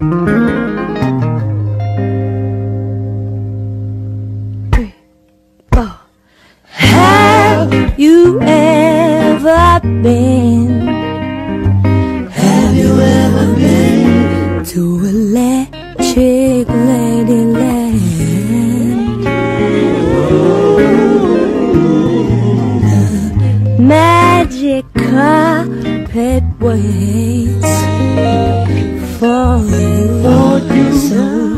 Have you ever been? Have you ever been to Electric Ladyland? The magic carpet way you, Lord, you. So